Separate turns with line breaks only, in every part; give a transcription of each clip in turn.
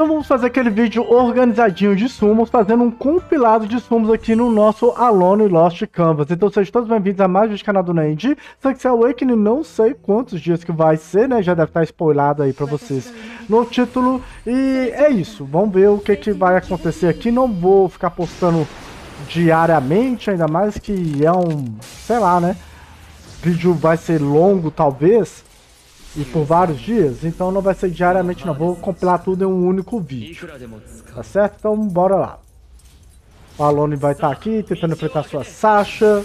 Então vamos fazer aquele vídeo organizadinho de sumos, fazendo um compilado de sumos aqui no nosso Alone Lost Canvas. Então sejam todos bem-vindos a mais um vídeo canal do Nendi. Sanctuary Awakening, não sei quantos dias que vai ser, né? Já deve estar spoilado aí pra vocês no título. E é isso, vamos ver o que, que vai acontecer aqui. Não vou ficar postando diariamente, ainda mais que é um, sei lá, né? O vídeo vai ser longo, talvez e por vários dias, então não vai ser diariamente, não. Vou compilar tudo em um único vídeo. Tá certo? Então bora lá. O Alone vai estar tá aqui tentando enfrentar sua Sasha.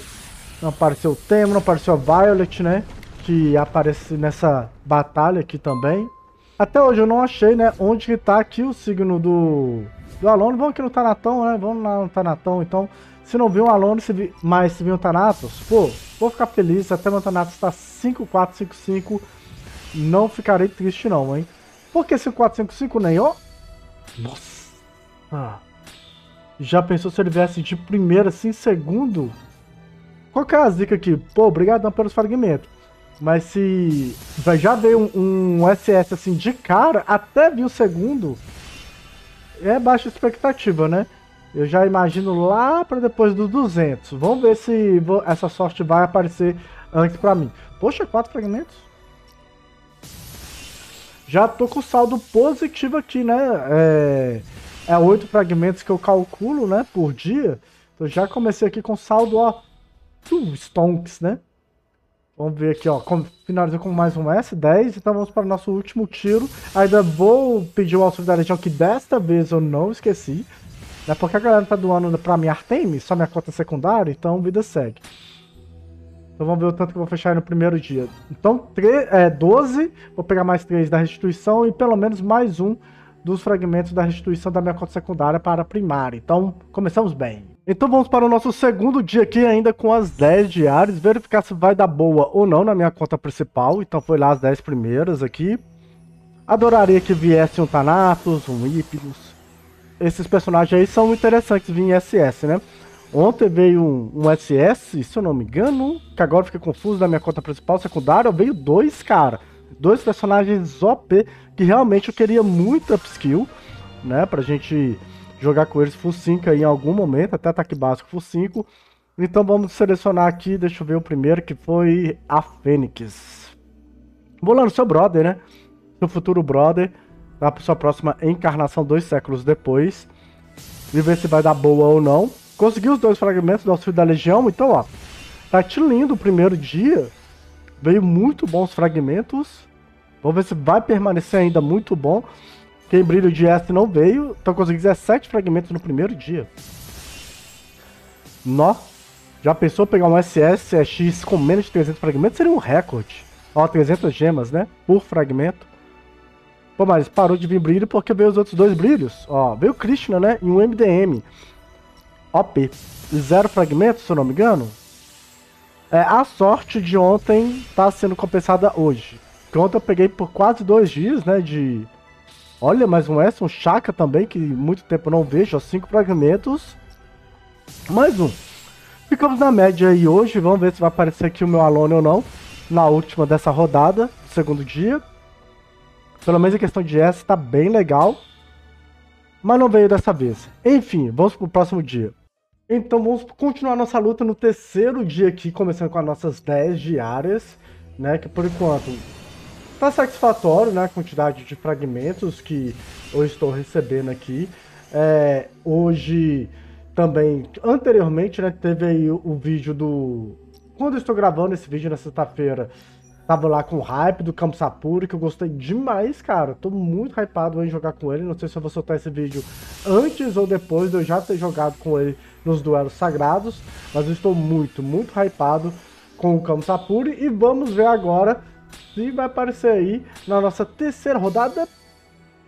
Não apareceu o Temo, não apareceu a Violet, né? Que aparece nessa batalha aqui também. Até hoje eu não achei, né? Onde que tá aqui o signo do, do Alone. Vamos aqui no Tanatão, né? Vamos lá no Tanatão, então. Se não viu um Alone, se vi, mas se viu um Thanatos, pô, vou ficar feliz. Até meu Thanatos está 5455 não ficarei triste não, hein? Por que 5455 nem, ó? Nossa! Ah. Já pensou se ele viesse de primeiro, assim, segundo? Qual que é a zica aqui? Pô, obrigadão pelos fragmentos. Mas se já veio um, um, SS assim de cara, até vir o segundo, é baixa expectativa, né? Eu já imagino lá para depois dos 200. Vamos ver se essa sorte vai aparecer antes para mim. Poxa, quatro fragmentos? Já tô com saldo positivo aqui, né? É, é 8 fragmentos que eu calculo, né? Por dia. Então já comecei aqui com saldo, ó. Stonks, né? Vamos ver aqui, ó. Finalizou com mais um S10. Então vamos para o nosso último tiro. Ainda vou pedir o auxílio da Legião, que desta vez eu não esqueci. Né? Porque a galera tá doando pra minha Artemis, só minha conta secundária, então vida segue. Então vamos ver o tanto que eu vou fechar no primeiro dia. Então, é, 12, vou pegar mais 3 da restituição e pelo menos mais um dos fragmentos da restituição da minha conta secundária para a primária. Então, começamos bem. Então vamos para o nosso segundo dia aqui, ainda com as 10 diárias, verificar se vai dar boa ou não na minha conta principal. Então foi lá as 10 primeiras aqui. Adoraria que viesse um Thanatos, um Hypnos. Esses personagens aí são interessantes vir em SS, né? Ontem veio um, um, SS, se eu não me engano, que agora fica confuso da minha conta principal, secundária, veio dois, cara. Dois personagens OP que realmente eu queria muito upskill, né? Pra gente jogar com eles full 5 aí em algum momento, até ataque básico full 5. Então vamos selecionar aqui, deixa eu ver o primeiro, que foi a Fênix. No seu brother, né? Seu futuro brother, na sua próxima encarnação dois séculos depois. E ver se vai dar boa ou não. Consegui os dois fragmentos do auxílio da Legião, então ó, tá lindo o primeiro dia. Veio muito bons fragmentos. Vamos ver se vai permanecer ainda muito bom. Quem brilho de S não veio, então consegui 17 fragmentos no primeiro dia. Nó. Já pensou pegar um SS X com menos de 300 fragmentos? Seria um recorde. Ó, 300 gemas, né? Por fragmento. Pô, mas parou de vir brilho porque veio os outros dois brilhos. Ó, veio Krishna, né? E um MDM. OP. Zero fragmentos, se eu não me engano. É, a sorte de ontem está sendo compensada hoje. Que ontem eu peguei por quase dois dias, né? De. Olha, mais um S, um Chaka também, que muito tempo não vejo. Ó, cinco fragmentos. Mais um. Ficamos na média aí hoje. Vamos ver se vai aparecer aqui o meu Alone ou não. Na última dessa rodada, segundo dia. Pelo menos a questão de S está bem legal. Mas não veio dessa vez. Enfim, vamos pro próximo dia. Então vamos continuar nossa luta no terceiro dia aqui, começando com as nossas 10 diárias, né? Que por enquanto tá satisfatório, né? A quantidade de fragmentos que eu estou recebendo aqui. É, hoje também, anteriormente, né? Teve aí o, o vídeo do... Quando eu estou gravando esse vídeo na sexta-feira, Tava lá com o hype do Campo Sapuri, que eu gostei demais, cara. Tô muito hypado em jogar com ele. Não sei se eu vou soltar esse vídeo antes ou depois de eu já ter jogado com ele nos duelos sagrados. Mas eu estou muito, muito hypado com o Campo Sapuri. E vamos ver agora se vai aparecer aí na nossa terceira rodada.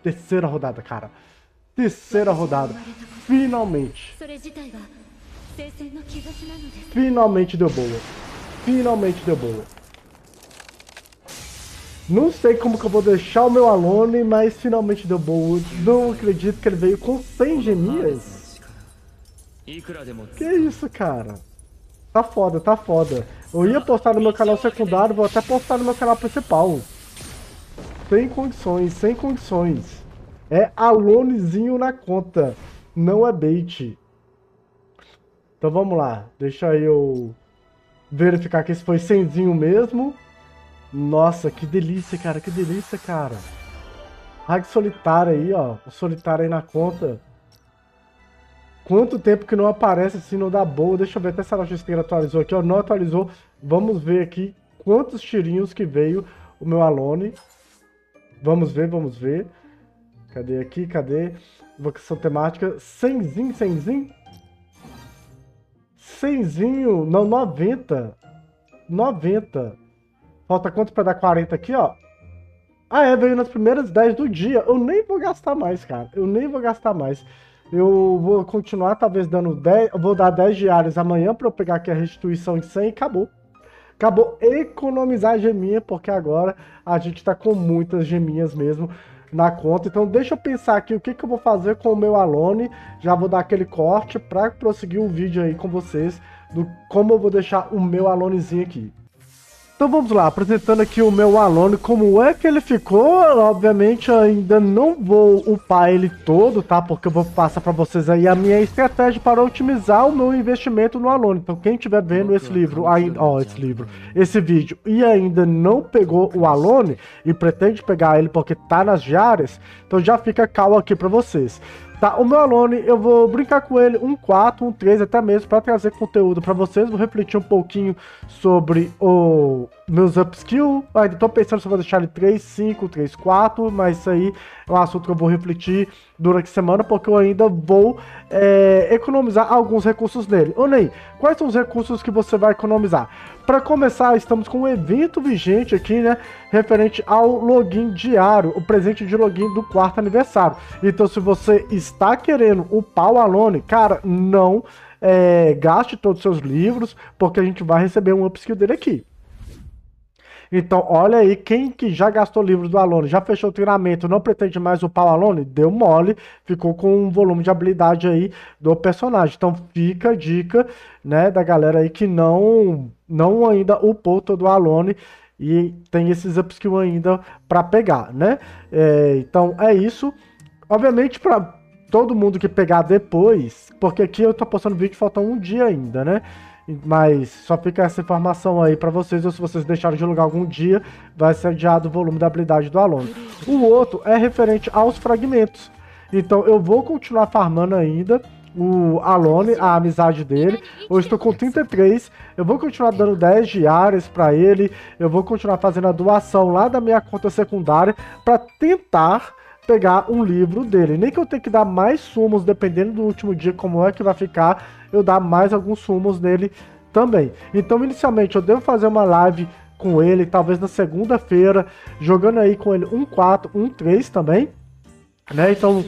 Terceira rodada, cara. Terceira rodada. Finalmente. Finalmente deu boa. Finalmente deu boa. Não sei como que eu vou deixar o meu Alone, mas finalmente deu bom. Não acredito que ele veio com 100 gemias. Que isso, cara? Tá foda, tá foda. Eu ia postar no meu canal secundário, vou até postar no meu canal principal. Sem condições, sem condições. É alonezinho na conta. Não é bait. Então vamos lá. Deixa eu verificar que esse foi cenzinho mesmo. Nossa, que delícia, cara. Que delícia, cara. Rag solitário aí, ó. O solitário aí na conta. Quanto tempo que não aparece assim, não dá boa. Deixa eu ver até se a loja esteira atualizou aqui, ó. Não atualizou. Vamos ver aqui quantos tirinhos que veio o meu Alone. Vamos ver, vamos ver. Cadê aqui? Cadê? Vocação temática. Cenzinho, cenzinho? Cenzinho. Não, 90. 90. Falta quanto pra dar 40 aqui, ó? Ah, é, veio nas primeiras 10 do dia. Eu nem vou gastar mais, cara. Eu nem vou gastar mais. Eu vou continuar, talvez, dando 10. Eu vou dar 10 diários amanhã pra eu pegar aqui a restituição de 100 e acabou. Acabou economizar a geminha, porque agora a gente tá com muitas geminhas mesmo na conta. Então deixa eu pensar aqui o que, que eu vou fazer com o meu Alone. Já vou dar aquele corte para prosseguir o vídeo aí com vocês do como eu vou deixar o meu Alonezinho aqui. Então vamos lá, apresentando aqui o meu Alone, como é que ele ficou, obviamente ainda não vou upar ele todo, tá, porque eu vou passar para vocês aí a minha estratégia para otimizar o meu investimento no Alone, então quem estiver vendo esse livro, ainda, ó, esse livro, esse vídeo e ainda não pegou o Alone e pretende pegar ele porque tá nas diárias, então já fica calmo aqui para vocês. Tá, o meu Alone, eu vou brincar com ele um 4, um 3, até mesmo para trazer conteúdo para vocês. Vou refletir um pouquinho sobre o meus upskill. Ainda tô pensando se vou deixar ele 3, 5, 3, 4, mas isso aí é um assunto que eu vou refletir durante a semana, porque eu ainda vou é, economizar alguns recursos nele. Ô Ney, quais são os recursos que você vai economizar? Para começar, estamos com um evento vigente aqui, né? Referente ao login diário, o presente de login do quarto aniversário. Então, se você está querendo o pau Alone, cara, não é, gaste todos os seus livros, porque a gente vai receber um upskill dele aqui. Então, olha aí, quem que já gastou livros do Alone, já fechou o treinamento, não pretende mais upar o Alone, deu mole, ficou com um volume de habilidade aí do personagem. Então, fica a dica, né, da galera aí que não, não ainda upou todo o Alone e tem esses upskills ainda para pegar, né? É, então, é isso. Obviamente, para todo mundo que pegar depois, porque aqui eu tô postando vídeo, falta um dia ainda, né? Mas só fica essa informação aí para vocês, ou se vocês deixarem de lugar algum dia, vai ser adiado o volume da habilidade do aluno. O outro é referente aos fragmentos. Então eu vou continuar farmando ainda o Alone, a amizade dele. Eu estou com 33. Eu vou continuar dando 10 diárias para ele. Eu vou continuar fazendo a doação lá da minha conta secundária para tentar pegar um livro dele. Nem que eu tenha que dar mais sumos, dependendo do último dia, como é que vai ficar, eu dar mais alguns sumos nele também. Então, inicialmente, eu devo fazer uma live com ele, talvez na segunda-feira, jogando aí com ele um 4, um 3 também, né? Então,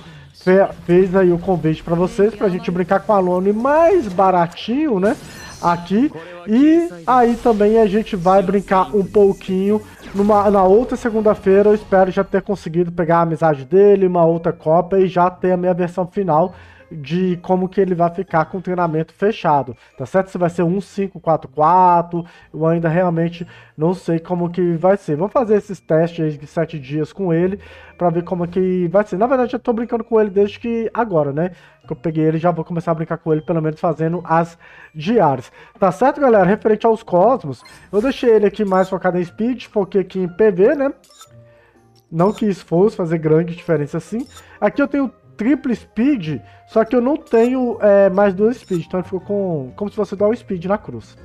fez aí o convite para vocês, pra gente brincar com a Lone mais baratinho, né? Aqui. E aí também a gente vai brincar um pouquinho numa, na outra segunda-feira eu espero já ter conseguido pegar a amizade dele, uma outra cópia e já ter a minha versão final de como que ele vai ficar com o treinamento fechado, tá certo? Se vai ser um 544, eu ainda realmente não sei como que vai ser. Vou fazer esses testes de 7 dias com ele para ver como que vai ser. Na verdade, eu tô brincando com ele desde que agora, né? Que eu peguei ele, já vou começar a brincar com ele, pelo menos fazendo as diárias. Tá certo, galera? Referente aos cosmos, eu deixei ele aqui mais focado em speed, porque aqui em PV, né? Não que isso fosse fazer grande diferença assim. Aqui eu tenho triple speed, só que eu não tenho é, mais duas speed, então ele ficou com, como se fosse dual speed na cruz.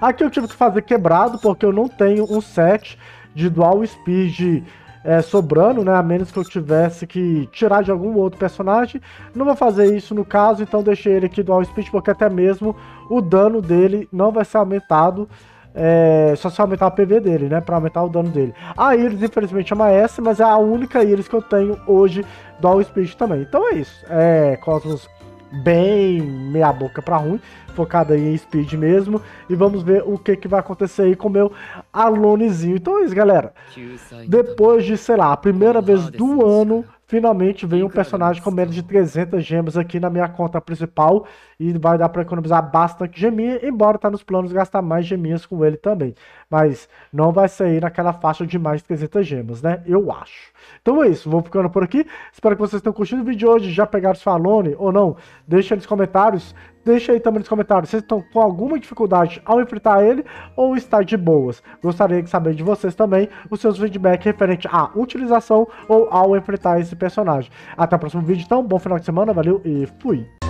Aqui eu tive que fazer quebrado, porque eu não tenho um set de dual speed é, sobrando, né? A menos que eu tivesse que tirar de algum outro personagem. Não vou fazer isso no caso, então deixei ele aqui dual speed, porque até mesmo o dano dele não vai ser aumentado é, só se aumentar o PV dele, né? Pra aumentar o dano dele. A Iris, infelizmente, é uma S, mas é a única Iris que eu tenho hoje do All Speed também. Então é isso. É Cosmos bem meia boca pra ruim, focado aí em speed mesmo, e vamos ver o que, que vai acontecer aí com o meu Alonezinho. Então é isso, galera. Depois de, sei lá, a primeira vez do ano finalmente veio um personagem com menos de 300 gemas aqui na minha conta principal e vai dar para economizar bastante geminha, embora tá nos planos gastar mais geminhas com ele também. Mas não vai sair naquela faixa de mais 300 gemas, né? Eu acho. Então é isso, vou ficando por aqui. Espero que vocês tenham curtido o vídeo de hoje, já pegaram o Falone ou não. Deixa aí nos comentários. Deixa aí também nos comentários, vocês estão com alguma dificuldade ao enfrentar ele ou está de boas? Gostaria de saber de vocês também os seus feedbacks referente à utilização ou ao enfrentar esse personagem. Até o próximo vídeo então, bom final de semana, valeu e fui!